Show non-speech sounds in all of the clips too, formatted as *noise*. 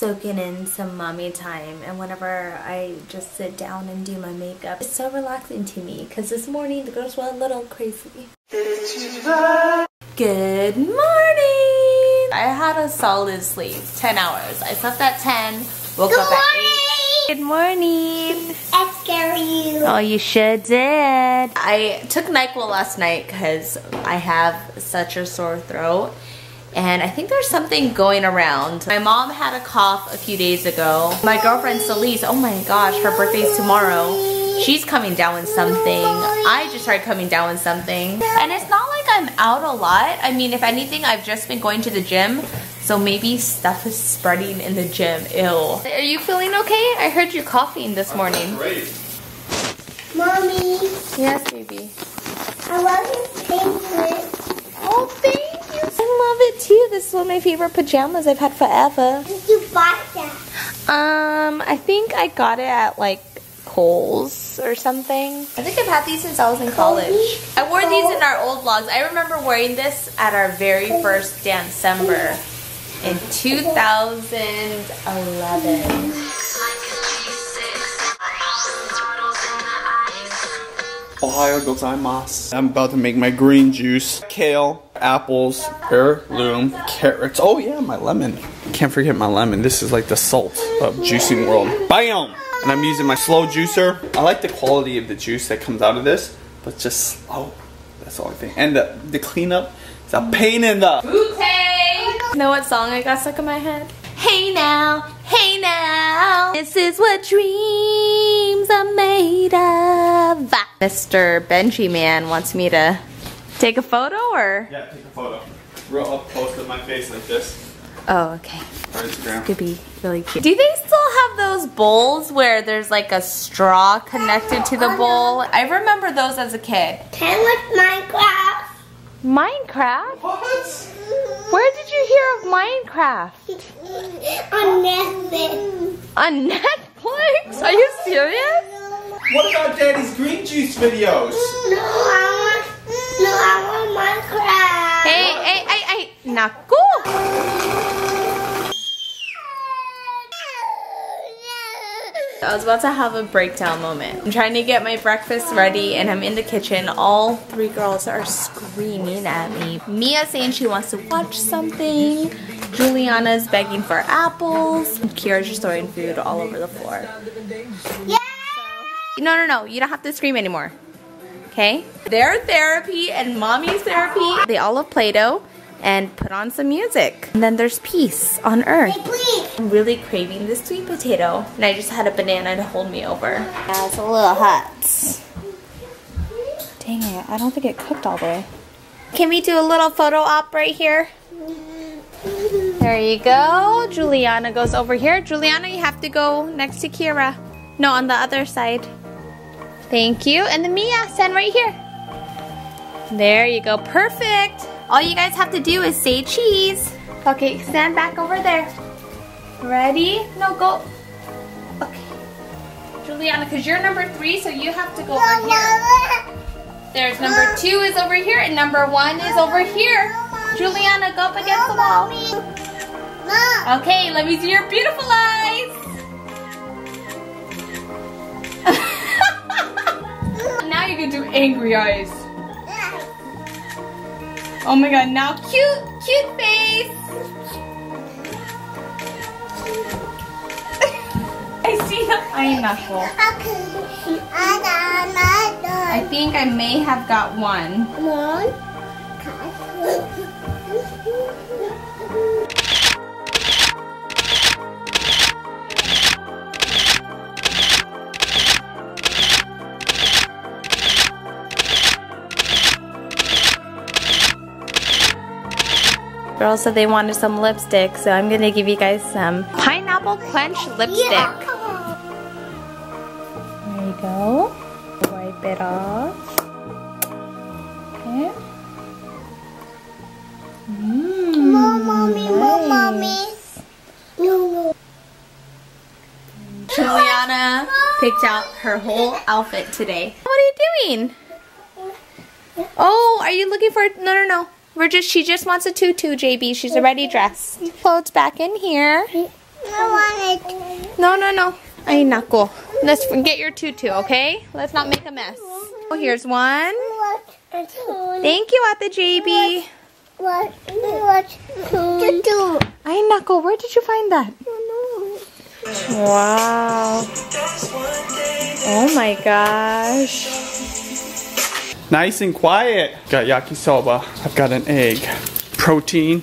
soaking in some mommy time and whenever I just sit down and do my makeup, it's so relaxing to me because this morning the girls were a little crazy. Good morning! I had a solid sleep, 10 hours. I slept at 10, woke Good up at 8. Good morning! I scare you. Oh, you sure did. I took NyQuil last night because I have such a sore throat. And I think there's something going around. My mom had a cough a few days ago. My girlfriend Celise, oh my gosh, her birthday's tomorrow. She's coming down with something. I just started coming down with something. And it's not like I'm out a lot. I mean, if anything, I've just been going to the gym. So maybe stuff is spreading in the gym. Ew. Are you feeling okay? I heard you coughing this morning. Great. Mommy, Yes, baby. I love this favorite. Oh, thank you. I love it too. This is one of my favorite pajamas I've had forever. Did you buy that? Um, I think I got it at like Kohl's or something. I think I've had these since I was in college. I wore these in our old vlogs. I remember wearing this at our very first December in 2011. Ohayo gozaimasu. I'm about to make my green juice. Kale, apples, heirloom, carrots. Oh yeah, my lemon. Can't forget my lemon. This is like the salt of juicing world. Bam! And I'm using my slow juicer. I like the quality of the juice that comes out of this, but just slow. That's all I think. And the, the cleanup is a pain in the... You know what song I got stuck in my head? Hey now, hey now, this is what dreams are made of. Mr. Benji Man wants me to take a photo or? Yeah, take a photo. Real up close to my face like this. Oh, okay. For Instagram. Could be really cute. Do they still have those bowls where there's like a straw connected to the oh, bowl? I remember those as a kid. Can with Minecraft? Minecraft? What? Where did you hear of Minecraft? On Netflix. On Netflix? Are you serious? What about Daddy's green juice videos? No, I I want Minecraft. Hey, hey, hey, hey, naku! I was about to have a breakdown moment. I'm trying to get my breakfast ready and I'm in the kitchen. All three girls are screaming at me. Miya saying she wants to watch something. Julianna's begging for apples. Keira's just throwing food all over the floor. Yeah. No, no, no. You don't have to scream anymore. Okay? Their therapy and mommy's therapy. They all love Play-Doh and put on some music. And then there's peace on earth. I'm really craving this sweet potato. And I just had a banana to hold me over. Yeah, it's a little hot. Dang it, I don't think it cooked all the way. Can we do a little photo op right here? There you go. Julianna goes over here. Julianna, you have to go next to Keira. No, on the other side. Thank you. And the Miya, stand right here. There you go. Perfect. All you guys have to do is say cheese. Okay, stand back over there. Ready? No, go. Okay. Julianna, because you're number three, so you have to go over here. There's number two is over here, and number one is over here. Julianna, go up against the wall. Okay, let me see your beautiful eyes. Angry eyes. Oh my god, now cute, cute face. *laughs* I see the eye knuckle. I think I may have got one. one. Girls said they wanted some lipstick, so I'm gonna give you guys some pineapple quench lipstick. There you go. Wipe it off. Okay. Mmm. Mommy, mommy. No, no. Julianna picked out her whole outfit today. What are you doing? Oh, are you looking for? No, no, no. We're just. She just wants a tutu, JB. She's already dressed. Clothes back in here. I No, no, no. Ay, nako. Let's get your tutu, okay? Let's not make a mess. Oh, here's one. Thank you, Ate JB. What? What? To do. Ay, nako. Where did you find that? Wow. Oh my gosh. Nice and quiet. Got yakisoba. I've got an egg. Protein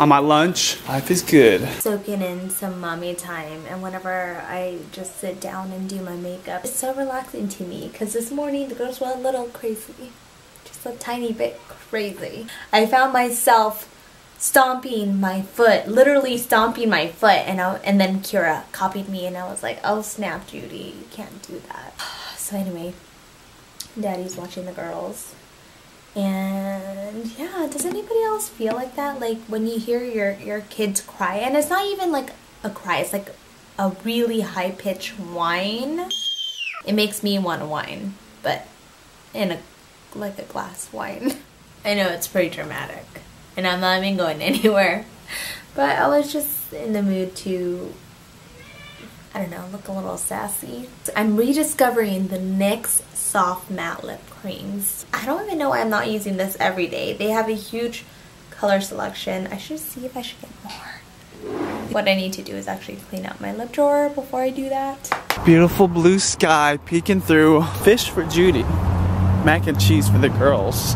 on my lunch. Life is good. soaking in some mommy time and whenever I just sit down and do my makeup it's so relaxing to me because this morning the girls were a little crazy just a tiny bit crazy I found myself stomping my foot literally stomping my foot and I, and then Keira copied me and I was like oh snap Judy you can't do that *sighs* so anyway daddy's watching the girls and yeah, does anybody else feel like that? Like when you hear your your kids cry, and it's not even like a cry; it's like a really high pitched whine. It makes me want to whine, but in a like a glass whine. *laughs* I know it's pretty dramatic, and I'm not even going *laughs* anywhere. But I was just in the mood to I don't know, look a little sassy. I'm rediscovering the NYX Soft Matte Lip Creams. I don't even know why I'm not using this every day. They have a huge color selection. I should see if I should get more. What I need to do is actually clean out my lip drawer before I do that. Beautiful blue sky peeking through. Fish for Judy. Mac and cheese for the girls.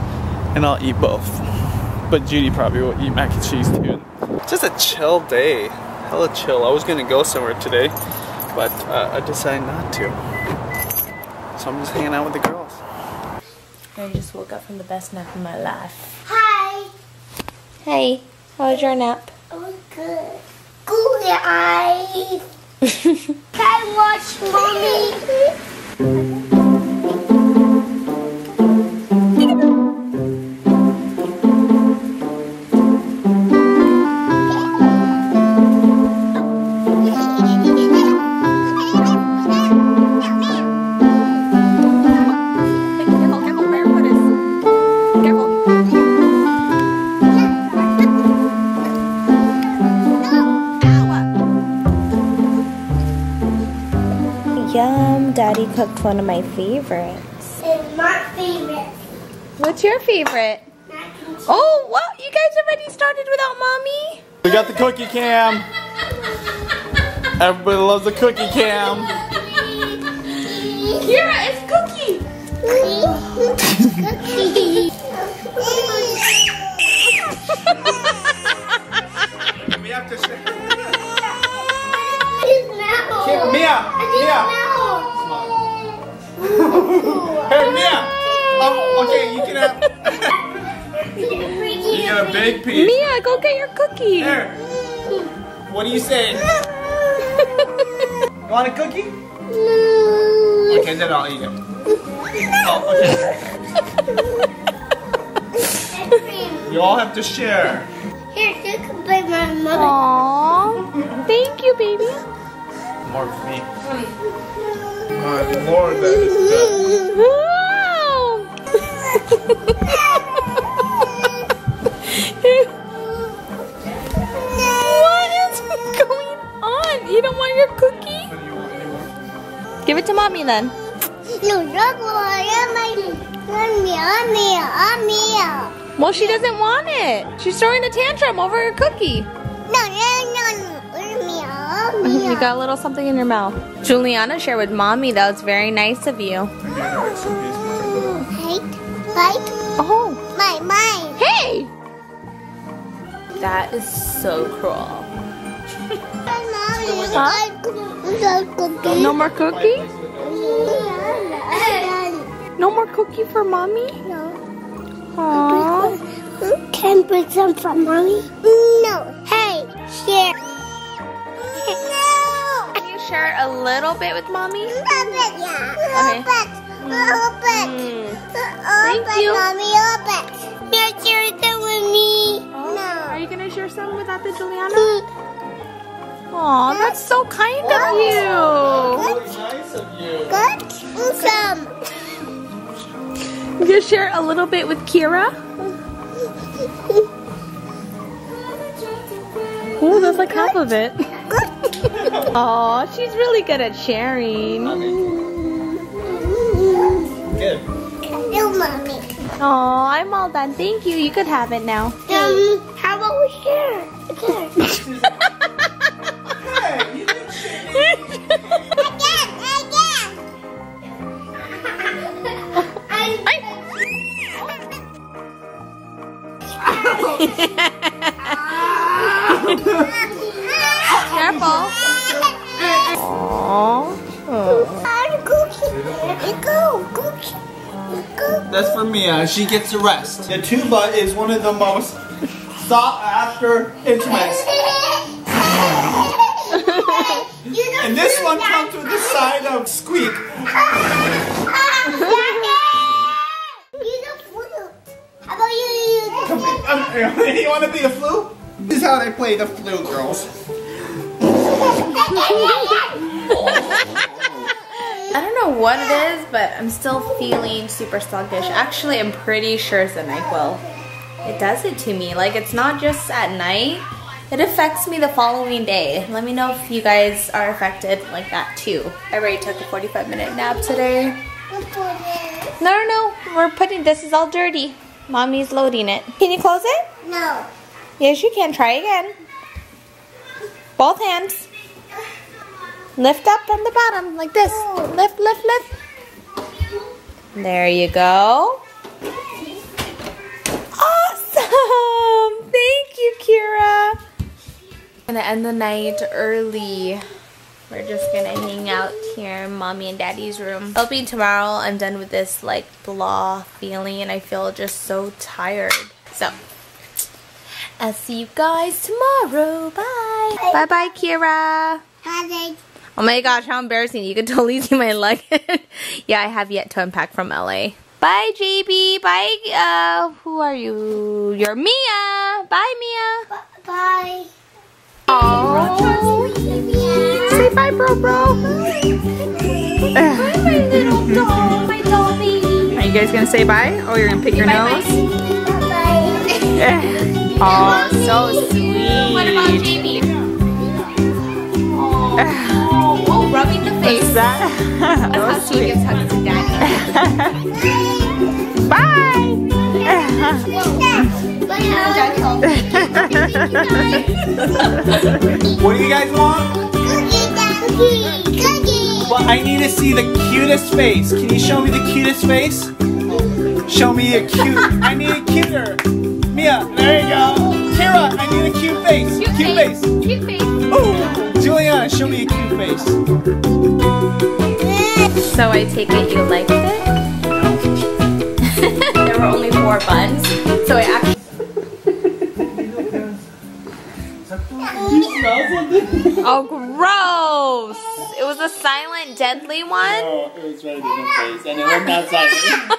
And I'll eat both. But Judy probably will eat mac and cheese too. Just a chill day. Hella chill. I was gonna go somewhere today, but uh, I decided not to. So I'm just hanging out with the girls. I just woke up from the best nap of my life. Hi. Hey, how was your nap? Oh, good. Google eyes. *laughs* Can I watch mommy? Yum, Daddy cooked one of my favorites. It's my favorite. What's your favorite? Mac and cheese. Oh, what? You guys already started without mommy? We got the cookie cam. Everybody loves the cookie cam. Keira, it's Cookie. *laughs* Cookie. *laughs* big piece. Miya, go get your cookie. Here. What do you say? You want a cookie? No. Okay, then I'll eat it. Oh, okay. You all have to share. Here, you can play my mother. Aww. Thank you, baby. More for me. My lord, that is good. *laughs* Give it to mommy then. Well, she doesn't want it. She's throwing a tantrum over her cookie. No, no, no, no, meow, meow. *laughs* You got a little something in your mouth. Julianna shared with mommy. That was very nice of you. Height, height, Oh, my, my. hey! That is so cruel. *laughs* Huh? No more cookie? No more cookie for mommy? No. Aww. Can bring some for mommy? No. Hey, share. No. Can you share a little bit with mommy? A little bit, yeah. A little bit. A little bit. Mm. Thank bit, you. mommy. A little bit. You're sharing them with me. Are No. Are you gonna share some with Ate Julianna? Mm. Aw, that's so kind of you. Really nice of you. Good. Some. You gonna share a little bit with Keira? *laughs* Oh, that's like half of it. *laughs* Aw, she's really good at sharing. Good. No, mommy. Oh, I'm all done. Thank you. You could have it now. Um, how about we share? Okay. *laughs* Careful. Aww. Cookie. Go, cookie. Go. That's for Miya. She gets the rest. The tuba is one of the most sought after instruments. *laughs* And this one comes with the side of squeak. *laughs* you? Come here. Um, you want to be the flute? This is how they play the flute, girls. I don't know what it is, but I'm still feeling super sluggish. Actually, I'm pretty sure it's the NyQuil. It does it to me. Like, it's not just at night. It affects me the following day. Let me know if you guys are affected like that too. I already took a 45 minute nap today. No, no, no. We're putting, this is all dirty. Mommy's loading it. Can you close it? No. Yes, you can. Try again. Both hands. Lift up from the bottom like this. Lift, lift, lift. There you go. Awesome. *laughs* Thank you, Keira. I'm gonna end the night early. We're just gonna hang out here in mommy and daddy's room. Hoping tomorrow I'm done with this like blah feeling and I feel just so tired. So I'll see you guys tomorrow. Bye. Bye bye, Keira. Hi, Oh my gosh, how embarrassing. You can *laughs* totally see my luggage. *laughs* yeah, I have yet to unpack from LA. Bye, JB. Bye, uh, who are you? You're Miya. Bye, Miya. Bye. Oh. Say bye, bro, bro. My little doll, my doll baby. Are you guys gonna say bye? Oh, you're gonna pick your nose? Bye. oh, so sweet. What about JB? Oh, oh, rubbing the face. Is that? That's *laughs* how she gives hugs to daddy. *laughs* bye. *laughs* What do you guys want? Well, I need to see the cutest face. Can you show me the cutest face? Show me a cute. I need a cuter. Miya, there you go. Keira, I need a cute face. Cute, face. Cute face. Ooh. Julianna, show me a cute face. So I take it you liked it? *laughs* there were only four buns, so I actually. Oh, gross! It was a silent, deadly one. Oh, it was very different face, and it was not silent.